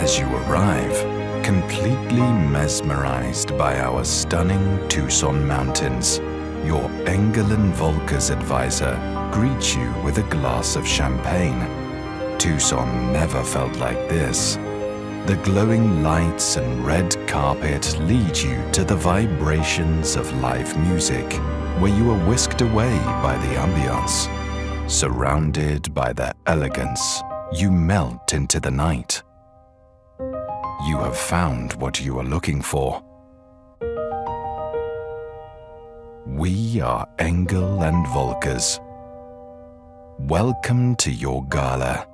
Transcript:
as you arrive, completely mesmerized by our stunning Tucson mountains, your Engel & Volkers advisor greets you with a glass of champagne. Tucson never felt like this. The glowing lights and red carpet lead you to the vibrations of live music, where you are whisked away by the ambience. Surrounded by their elegance, you melt into the night you have found what you are looking for. We are Engel and Volkers. Welcome to your gala.